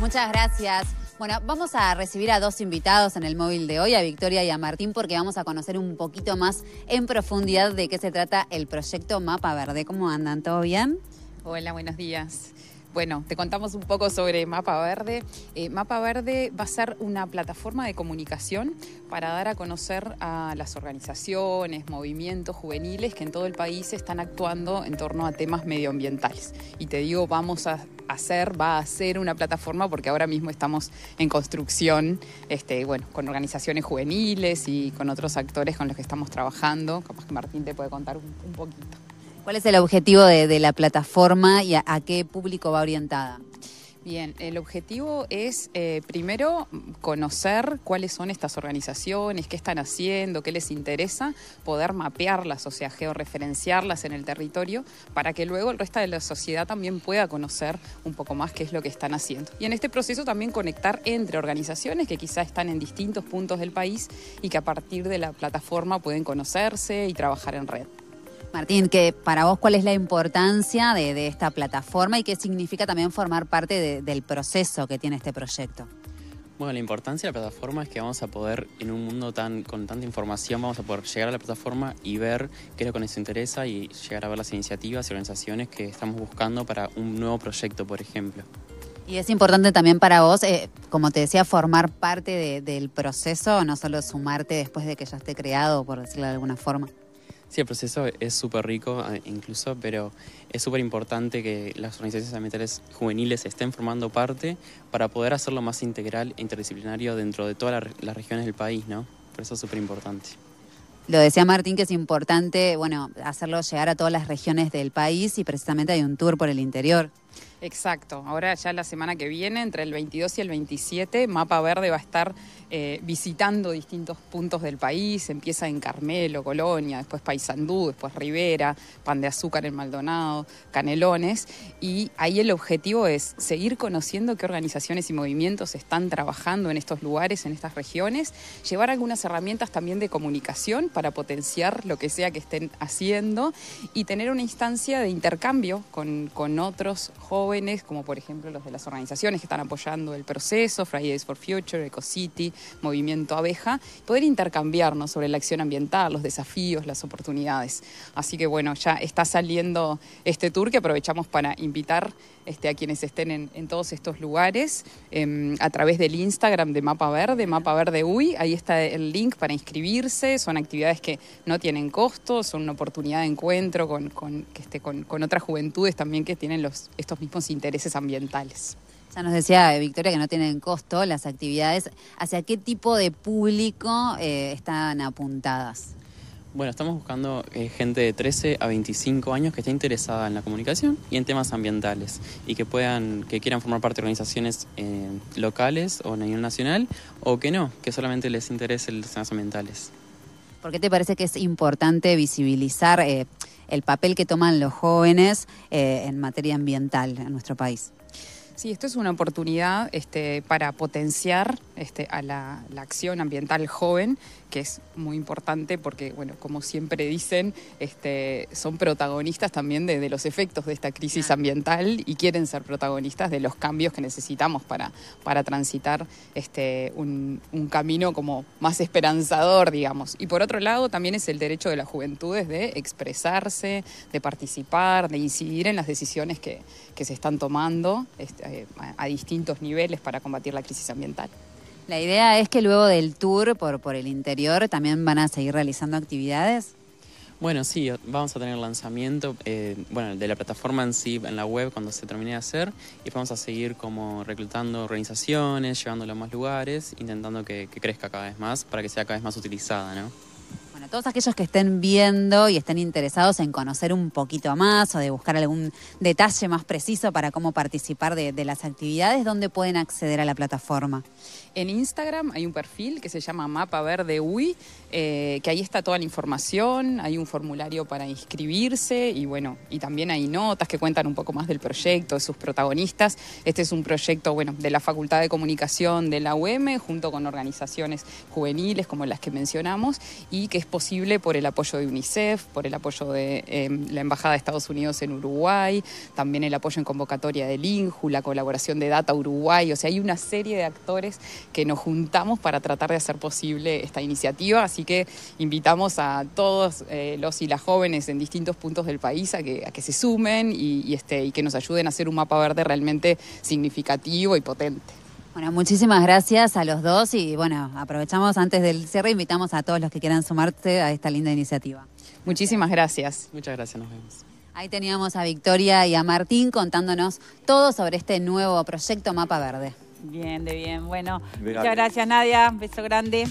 Muchas gracias. Bueno, vamos a recibir a dos invitados en el móvil de hoy, a Victoria y a Martín, porque vamos a conocer un poquito más en profundidad de qué se trata el proyecto Mapa Verde. ¿Cómo andan? ¿Todo bien? Hola, buenos días. Bueno, te contamos un poco sobre Mapa Verde. Eh, Mapa Verde va a ser una plataforma de comunicación para dar a conocer a las organizaciones, movimientos juveniles que en todo el país están actuando en torno a temas medioambientales. Y te digo, vamos a hacer, va a ser una plataforma porque ahora mismo estamos en construcción, este, bueno, con organizaciones juveniles y con otros actores con los que estamos trabajando. Capaz que Martín te puede contar un, un poquito. ¿Cuál es el objetivo de, la plataforma y a, qué público va orientada? Bien, el objetivo es eh, primero conocer cuáles son estas organizaciones, qué están haciendo, qué les interesa, poder mapearlas, o sea, georreferenciarlas en el territorio, para que luego el resto de la sociedad también pueda conocer un poco más qué es lo que están haciendo. Y en este proceso también conectar entre organizaciones que quizá están en distintos puntos del país y que a partir de la plataforma pueden conocerse y trabajar en red. Martín, que para vos, ¿cuál es la importancia de, esta plataforma y qué significa también formar parte del proceso que tiene este proyecto? Bueno, la importancia de la plataforma es que vamos a poder, en un mundo tan con tanta información, vamos a poder llegar a la plataforma y ver qué es lo que nos interesa y llegar a ver las iniciativas y organizaciones que estamos buscando para un nuevo proyecto, por ejemplo. Y es importante también para vos, eh, como te decía, formar parte del proceso, no solo sumarte después de que ya esté creado, por decirlo de alguna forma. Sí, el proceso es súper rico eh, incluso, pero es súper importante que las organizaciones ambientales juveniles estén formando parte para poder hacerlo más integral e interdisciplinario dentro de todas las regiones del país, ¿no? Por eso es súper importante. Lo decía Martín que es importante, bueno, hacerlo llegar a todas las regiones del país y precisamente hay un tour por el interior. Exacto, ahora ya la semana que viene, entre el 22 y el 27, Mapa Verde va a estar eh, visitando distintos puntos del país, empieza en Carmelo, Colonia, después Paysandú, después Rivera, Pan de Azúcar en Maldonado, Canelones, y ahí el objetivo es seguir conociendo qué organizaciones y movimientos están trabajando en estos lugares, en estas regiones, llevar algunas herramientas también de comunicación para potenciar lo que sea que estén haciendo. Y tener una instancia de intercambio con, con otros jóvenes como por ejemplo los de las organizaciones que están apoyando el proceso, Fridays for Future, EcoCity, Movimiento Abeja, poder intercambiarnos sobre la acción ambiental, los desafíos, las oportunidades. Así que bueno, ya está saliendo este tour que aprovechamos para invitar este, a quienes estén en, todos estos lugares em, a través del Instagram de Mapa Verde, Mapa Verde UI. Ahí está el link para inscribirse. Son actividades que no tienen costo, son una oportunidad de encuentro con, con otras juventudes también que tienen los, estos mismos intereses ambientales. Ya nos decía Victoria que no tienen costo las actividades. ¿Hacia qué tipo de público eh, están apuntadas? Bueno, estamos buscando eh, gente de 13 a 25 años que esté interesada en la comunicación y en temas ambientales y que puedan, que quieran formar parte de organizaciones eh, locales o a nivel nacional o que no, que solamente les interese los temas ambientales. ¿Por qué te parece que es importante visibilizar el papel que toman los jóvenes eh, en materia ambiental en nuestro país. Sí, esto es una oportunidad este, para potenciar este, a la, acción ambiental joven, que es muy importante porque, bueno, como siempre dicen, este, son protagonistas también de, los efectos de esta crisis ambiental y quieren ser protagonistas de los cambios que necesitamos para, para transitar este, un, un camino como más esperanzador, digamos. Y por otro lado, también es el derecho de las juventudes de expresarse, de participar, de incidir en las decisiones que, que se están tomando. Este, eh, a distintos niveles para combatir la crisis ambiental. La idea es que luego del tour por, por el interior también van a seguir realizando actividades. Bueno, sí, vamos a tener lanzamiento eh, bueno, de la plataforma en sí en la web cuando se termine de hacer y vamos a seguir como reclutando organizaciones, llevándolo a más lugares, intentando que, que crezca cada vez más para que sea cada vez más utilizada, ¿no? Todos aquellos que estén viendo y estén interesados en conocer un poquito más o de buscar algún detalle más preciso para cómo participar de, las actividades, ¿dónde pueden acceder a la plataforma? En Instagram hay un perfil que se llama Mapa Verde UI, eh, que ahí está toda la información, hay un formulario para inscribirse y bueno, y también hay notas que cuentan un poco más del proyecto, de sus protagonistas. Este es un proyecto, bueno, de la Facultad de Comunicación de la UM, junto con organizaciones juveniles como las que mencionamos, y que es posible por el apoyo de UNICEF, por el apoyo de em, la Embajada de Estados Unidos en Uruguay, también el apoyo en convocatoria del INJU, la colaboración de Data Uruguay, o sea, hay una serie de actores que nos juntamos para tratar de hacer posible esta iniciativa, así que invitamos a todos eh, los y las jóvenes en distintos puntos del país a que, se sumen y, este, y que nos ayuden a hacer un mapa verde realmente significativo y potente. Bueno, muchísimas gracias a los dos y bueno, aprovechamos antes del cierre, invitamos a todos los que quieran sumarse a esta linda iniciativa. Muchísimas gracias. Muchas gracias, nos vemos. Ahí teníamos a Victoria y a Martín contándonos todo sobre este nuevo proyecto Mapa Verde. Bien, de bien. Bueno, muchas gracias Nadia, beso grande.